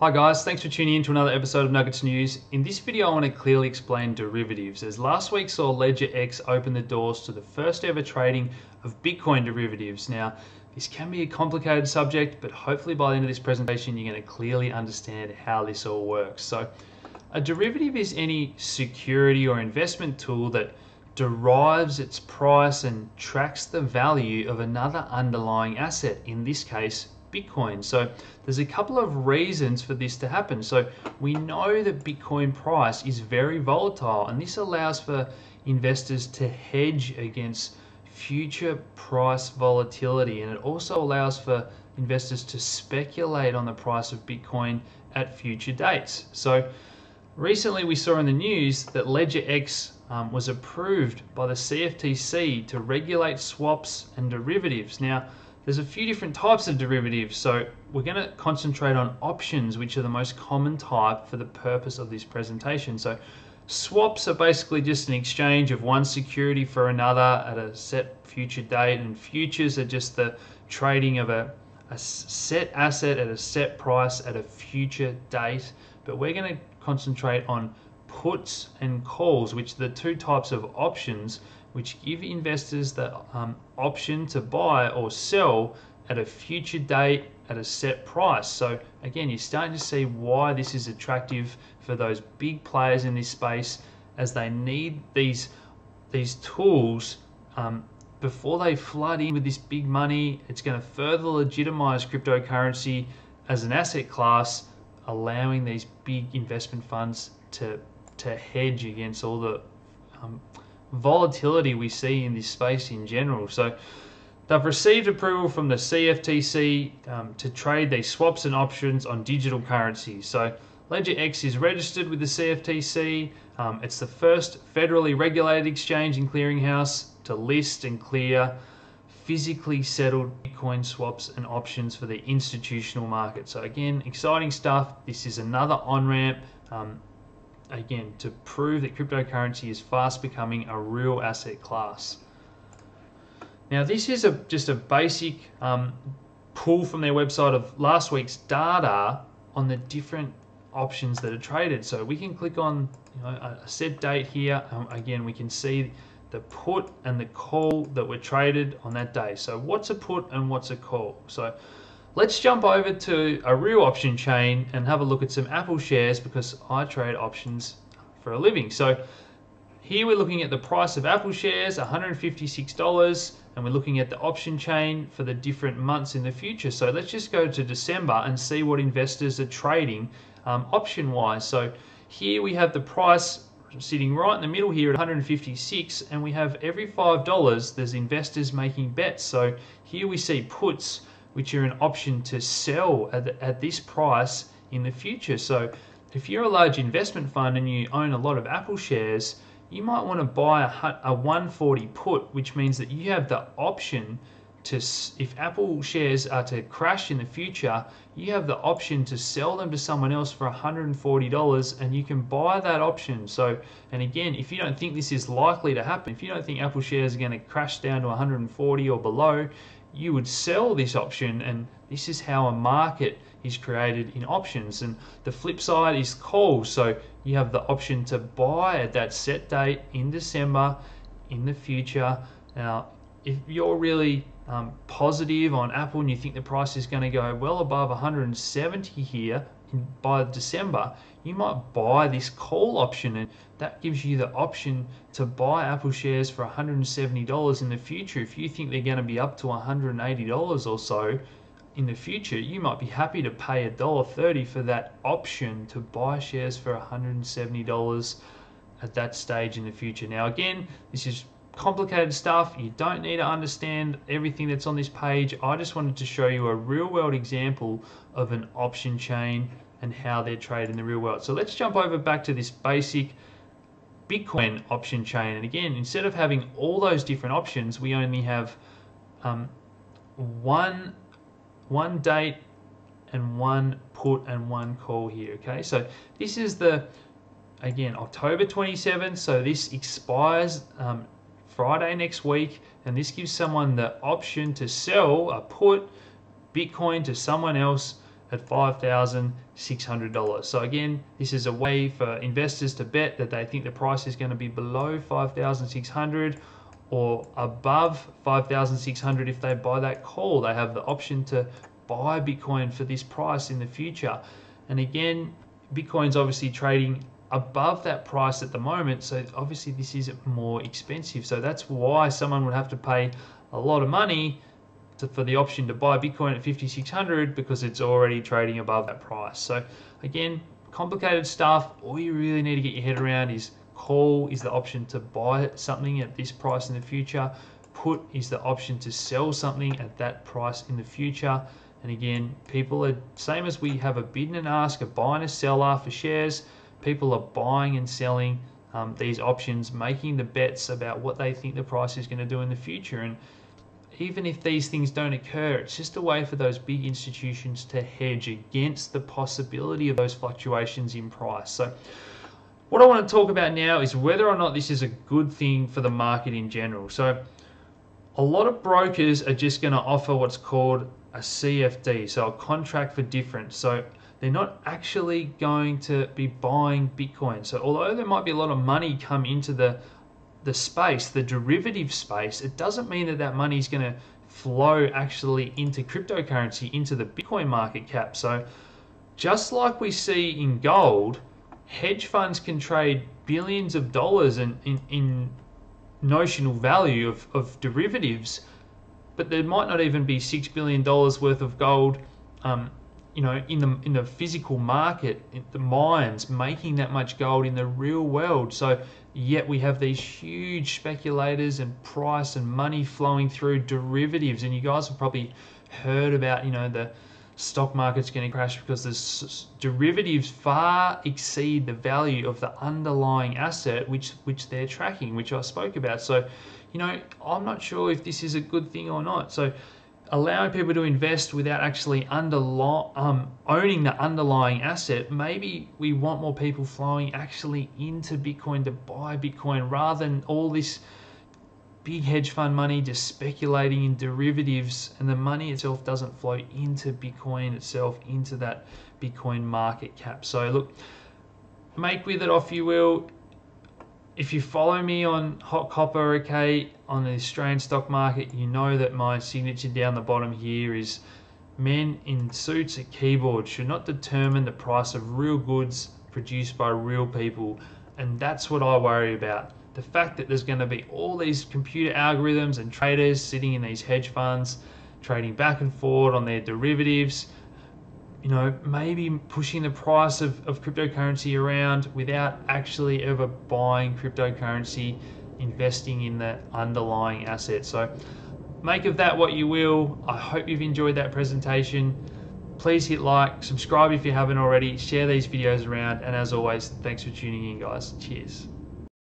Hi guys, thanks for tuning in to another episode of Nuggets News. In this video I want to clearly explain derivatives as last week saw Ledger X open the doors to the first ever trading of Bitcoin derivatives. Now this can be a complicated subject but hopefully by the end of this presentation you're going to clearly understand how this all works. So a derivative is any security or investment tool that derives its price and tracks the value of another underlying asset, in this case Bitcoin. So there's a couple of reasons for this to happen. So we know that Bitcoin price is very volatile and this allows for investors to hedge against future price volatility and it also allows for investors to speculate on the price of Bitcoin at future dates. So recently we saw in the news that LedgerX um, was approved by the CFTC to regulate swaps and derivatives. Now, there's a few different types of derivatives, so we're going to concentrate on options, which are the most common type for the purpose of this presentation. So swaps are basically just an exchange of one security for another at a set future date, and futures are just the trading of a, a set asset at a set price at a future date. But we're going to concentrate on puts and calls, which are the two types of options which give investors the um, option to buy or sell at a future date at a set price. So again, you're starting to see why this is attractive for those big players in this space as they need these these tools um, before they flood in with this big money. It's going to further legitimize cryptocurrency as an asset class, allowing these big investment funds to to hedge against all the um, volatility we see in this space in general. So they've received approval from the CFTC um, to trade these swaps and options on digital currencies. So Ledger X is registered with the CFTC. Um, it's the first federally regulated exchange and clearinghouse to list and clear physically settled Bitcoin swaps and options for the institutional market. So again, exciting stuff. This is another on-ramp um, again, to prove that cryptocurrency is fast becoming a real asset class. Now, this is a, just a basic um, pull from their website of last week's data on the different options that are traded. So we can click on you know, a set date here. Um, again, we can see the put and the call that were traded on that day. So what's a put and what's a call? So Let's jump over to a real option chain and have a look at some Apple shares because I trade options for a living. So here we're looking at the price of Apple shares, $156, and we're looking at the option chain for the different months in the future. So let's just go to December and see what investors are trading um, option wise. So here we have the price sitting right in the middle here at 156 and we have every $5 there's investors making bets. So here we see puts which are an option to sell at, at this price in the future. So if you're a large investment fund and you own a lot of Apple shares, you might want to buy a, a 140 put, which means that you have the option to, if Apple shares are to crash in the future, you have the option to sell them to someone else for $140 and you can buy that option. So, and again, if you don't think this is likely to happen, if you don't think Apple shares are going to crash down to 140 or below, you would sell this option and this is how a market is created in options. And the flip side is calls so you have the option to buy at that set date in December in the future. Now if you're really um, positive on Apple and you think the price is going to go well above 170 here by December, you might buy this call option and that gives you the option to buy Apple shares for $170 in the future. If you think they're going to be up to $180 or so in the future, you might be happy to pay $1.30 for that option to buy shares for $170 at that stage in the future. Now, again, this is complicated stuff. You don't need to understand everything that's on this page. I just wanted to show you a real world example of an option chain and how they're traded in the real world. So let's jump over back to this basic Bitcoin option chain. And again, instead of having all those different options, we only have um, one, one date and one put and one call here. Okay, so this is the again October 27th. So this expires um, Friday next week, and this gives someone the option to sell a put Bitcoin to someone else at $5,600. So again, this is a way for investors to bet that they think the price is going to be below 5,600 or above 5,600 if they buy that call. They have the option to buy Bitcoin for this price in the future. And again, Bitcoin's obviously trading above that price at the moment. So obviously this is more expensive. So that's why someone would have to pay a lot of money to, for the option to buy Bitcoin at 5600 because it's already trading above that price. So again, complicated stuff. All you really need to get your head around is call is the option to buy something at this price in the future. Put is the option to sell something at that price in the future. And again, people are same as we have a bid and an ask, a buy and a seller for shares. People are buying and selling um, these options, making the bets about what they think the price is going to do in the future. And even if these things don't occur, it's just a way for those big institutions to hedge against the possibility of those fluctuations in price. So, what I want to talk about now is whether or not this is a good thing for the market in general. So, a lot of brokers are just going to offer what's called a CFD, so a contract for difference. So, they're not actually going to be buying Bitcoin. So, although there might be a lot of money come into the the space, the derivative space, it doesn't mean that that money is going to flow actually into cryptocurrency, into the Bitcoin market cap. So just like we see in gold, hedge funds can trade billions of dollars in, in, in notional value of, of derivatives, but there might not even be $6 billion worth of gold um, you know, in the in the physical market, the mines making that much gold in the real world. So yet we have these huge speculators and price and money flowing through derivatives. And you guys have probably heard about, you know, the stock market's going to crash because the derivatives far exceed the value of the underlying asset which which they're tracking, which I spoke about. So, you know, I'm not sure if this is a good thing or not. So allowing people to invest without actually um, owning the underlying asset, maybe we want more people flowing actually into Bitcoin to buy Bitcoin rather than all this big hedge fund money just speculating in derivatives and the money itself doesn't flow into Bitcoin itself, into that Bitcoin market cap. So, look, make with it off you will if you follow me on Hot Copper, okay, on the Australian stock market, you know that my signature down the bottom here is men in suits at keyboards should not determine the price of real goods produced by real people. And that's what I worry about. The fact that there's going to be all these computer algorithms and traders sitting in these hedge funds, trading back and forth on their derivatives you know, maybe pushing the price of, of cryptocurrency around without actually ever buying cryptocurrency, investing in the underlying asset. So make of that what you will. I hope you've enjoyed that presentation. Please hit like, subscribe if you haven't already, share these videos around, and as always, thanks for tuning in, guys. Cheers.